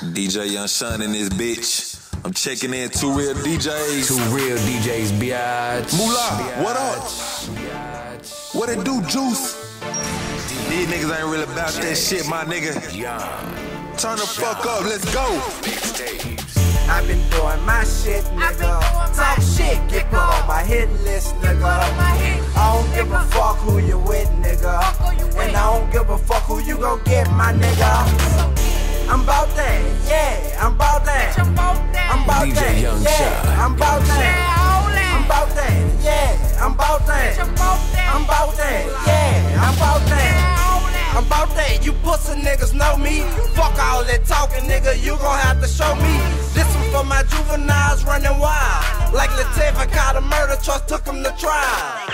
DJ Young Shun in this bitch. I'm checking in two real DJs. Two real DJs, biatch. Mula, what up? What it do, Juice? These niggas ain't really about that shit, my nigga. Turn the fuck up, let's go. I've been doing my shit, nigga. Talk shit, get put on my hit list, nigga. That, you pussy niggas know me. Fuck all that talking, nigga, you gon' have to show me. This one for my juveniles running wild. Like Latifah caught a murder trust, took him to trial.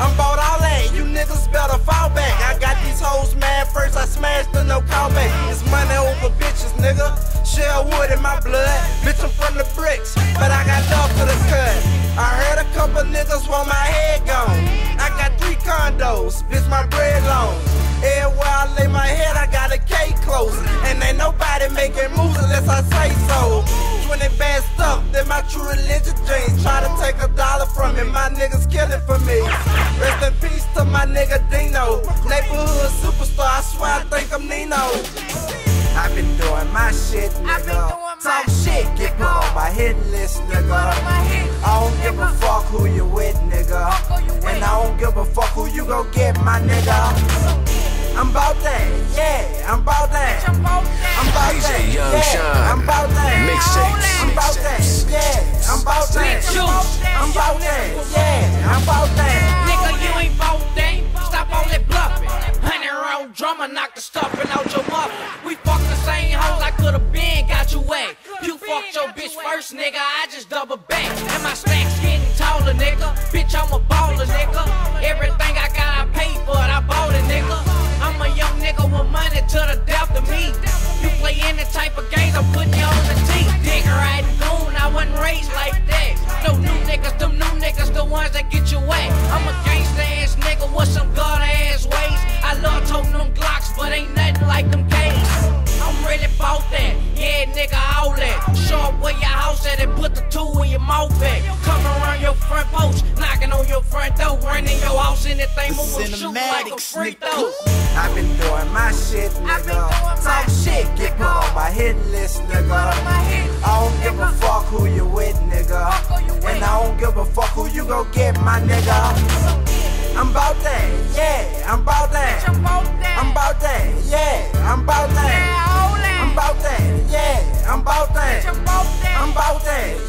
I'm about all that, you niggas better fall back. I got these hoes mad first, I smashed the no callback. It's money over bitches, nigga. Shell wood in my blood, bitch, I'm from the bricks, but I got love for the cut. I heard a couple niggas want my head gone. I got three condos, bitch, my bread long. Everywhere head, I got a K close. And ain't nobody making moves unless I say so. 20 bad stuff, then my true religion dreams. Try to take a dollar from me, my niggas killing for me. Rest in peace to my nigga Dino. Neighborhood superstar, I swear I think I'm Nino. I've been doing my shit, nigga. Talk shit, get put on my hit list, nigga. I don't give a fuck who you with, nigga. And I don't give a fuck who you gon' get, my nigga. I'm about that, yeah, I'm about that. I'm about that, DJ Young yeah, Shine. I'm about that. Mixtapes. I'm about that, yeah, I'm about that. I'm about that, yeah, I'm about that. Nigga, you ain't bout that. Stop all that bluffing. Hundred round drummer knock the stuffing out your muffin. We fuck the same hoes I could've been got you wet. You fucked your bitch first, nigga. I just double back. And my stacks getting taller, nigga. Bitch, I'm a baller, nigga. Get you wet. I'm a gangsta ass nigga with some gutter ass ways. I love toting them Glocks, but ain't nothing like them K's. I'm really bout that, yeah, nigga, all that. Show up where your house at and put the two in your mouth at. Come around your front post, knocking on your front door, running your house, anything moving, shoot like a free throw. I've been doing my shit, nigga. Talk shit, get put on my my nigga. I'm about that, yeah, I'm about that. I'm about that, yeah, I'm about that. I'm about that, yeah, I'm about that. I'm about that.